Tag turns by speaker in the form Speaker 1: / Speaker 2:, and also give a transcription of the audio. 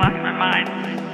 Speaker 1: lost my mind.